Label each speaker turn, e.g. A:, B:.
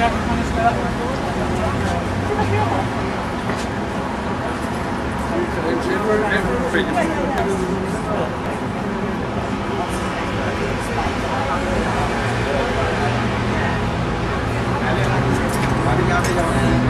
A: I'm never to
B: for that one. Thank you.